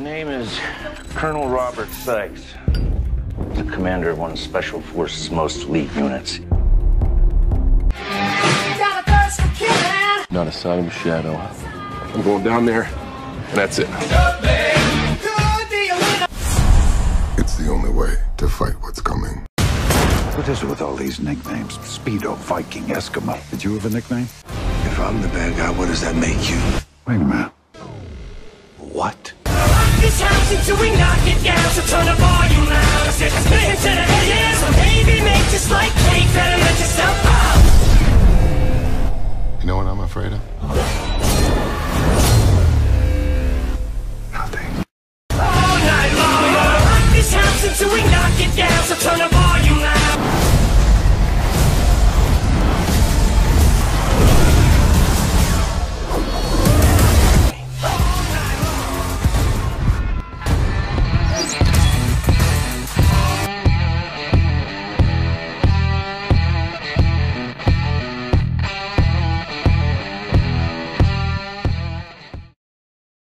name is Colonel Robert Sykes. He's the commander of one of Special Forces' most elite units. Not a sign of a shadow. I'm going down there, and that's it. It's the only way to fight what's coming. What is it with all these nicknames? Speedo, Viking, Eskimo. Did you have a nickname? If I'm the bad guy, what does that make you? Wait a minute. This house until we knock it down. So turn the volume loud. It's just spitting to the head. So baby, make just like cake. Better let yourself out. You know what I'm afraid of?